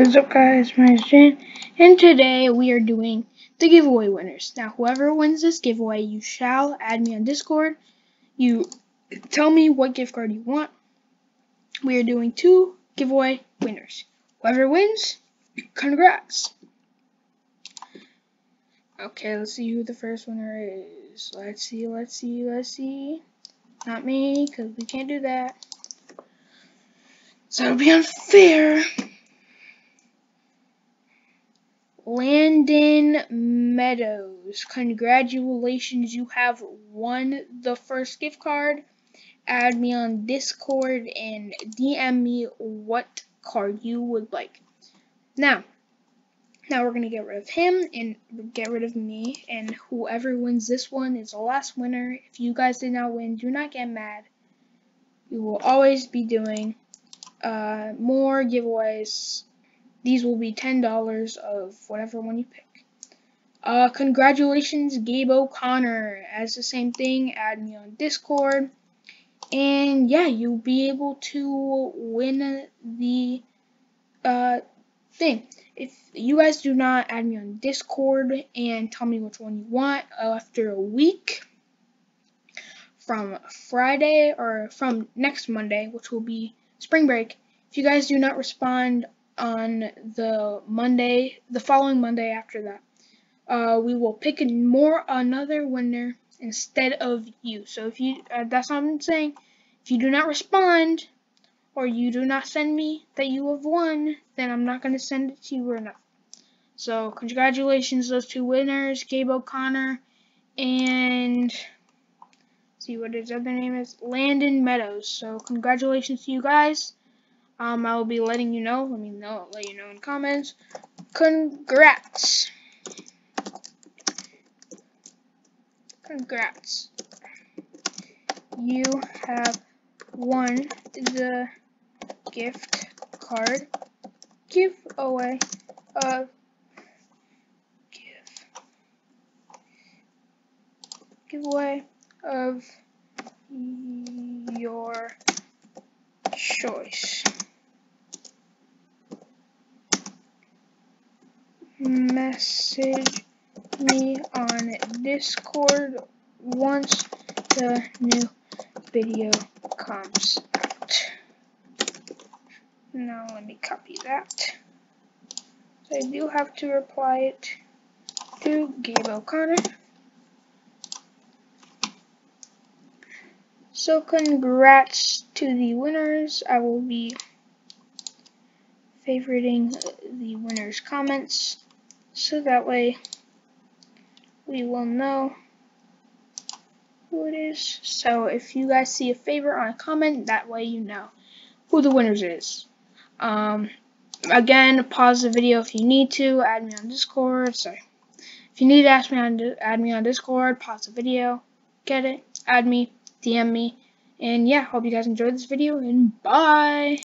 What is up guys, my Jan, and today we are doing the giveaway winners. Now whoever wins this giveaway, you shall add me on Discord. You tell me what gift card you want. We are doing two giveaway winners. Whoever wins, congrats! Okay, let's see who the first winner is. Let's see, let's see, let's see. Not me, because we can't do that. So it'll be unfair. Landon Meadows, congratulations, you have won the first gift card. Add me on Discord and DM me what card you would like. Now, now we're going to get rid of him and get rid of me, and whoever wins this one is the last winner. If you guys did not win, do not get mad. We will always be doing uh, more giveaways these will be $10 of whatever one you pick. Uh, congratulations, Gabe O'Connor. As the same thing, add me on Discord. And yeah, you'll be able to win the uh, thing. If you guys do not add me on Discord and tell me which one you want after a week from Friday or from next Monday, which will be spring break, if you guys do not respond on the Monday, the following Monday after that. Uh, we will pick more another winner instead of you. So if you, uh, that's what I'm saying. If you do not respond or you do not send me that you have won, then I'm not going to send it to you or. So congratulations, those two winners, Gabe O'Connor and see what his other name is, Landon Meadows. So congratulations to you guys. Um, I will be letting you know. Let me know. Let you know in comments. Congrats. Congrats. You have won the gift card giveaway of give giveaway of your choice. Message me on Discord once the new video comes out. Now let me copy that. So I do have to reply it to Gabe O'Connor. So congrats to the winners. I will be favoriting the winners' comments so that way we will know who it is. So if you guys see a favorite on a comment, that way you know who the winners is. Um, again, pause the video if you need to. Add me on Discord. Sorry. If you need to ask me on add me on Discord, pause the video, get it, add me, DM me, and yeah, hope you guys enjoyed this video, and bye!